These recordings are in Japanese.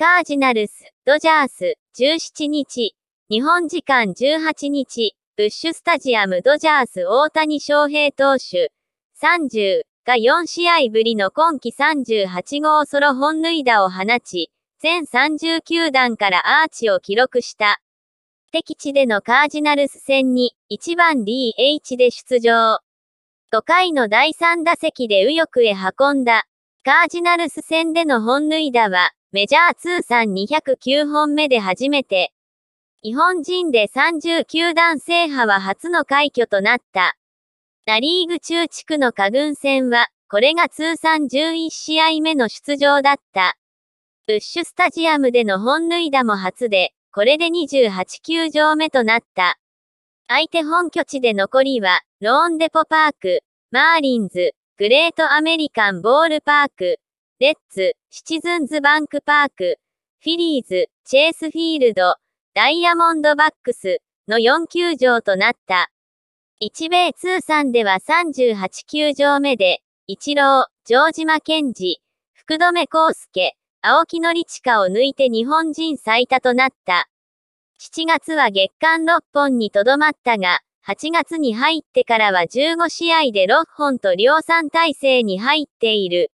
カージナルス、ドジャース、17日、日本時間18日、ブッシュスタジアムドジャース大谷翔平投手、30が4試合ぶりの今季38号ソロ本塁打を放ち、全30球団からアーチを記録した。敵地でのカージナルス戦に1番 DH で出場。5回の第3打席で右翼へ運んだ。カージナルス戦での本塁打はメジャー通算209本目で初めて。日本人で30球団制覇は初の快挙となった。ナリーグ中地区の下軍戦は、これが通算11試合目の出場だった。ブッシュスタジアムでの本塁打も初で、これで28球場目となった。相手本拠地で残りは、ローンデポパーク、マーリンズ、グレートアメリカンボールパーク、レッツ、シチズンズバンクパーク、フィリーズ、チェイスフィールド、ダイヤモンドバックスの4球場となった。日米通算では38球場目で、一郎、城島健治、福留康介、青木のり近を抜いて日本人最多となった。7月は月間6本にとどまったが、8月に入ってからは15試合で6本と量産体制に入っている。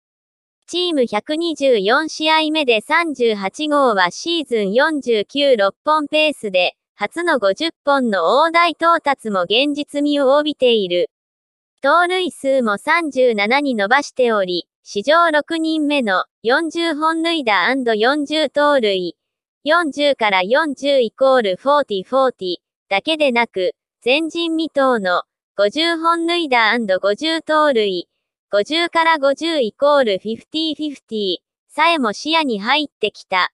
チーム124試合目で38号はシーズン49-6本ペースで、初の50本の大台到達も現実味を帯びている。盗塁数も37に伸ばしており、史上6人目の40本塁打 &40 盗塁。40から40イコール40-40だけでなく、前人未到の50本塁打 &50 盗塁。50から50イコール50-50さえも視野に入ってきた。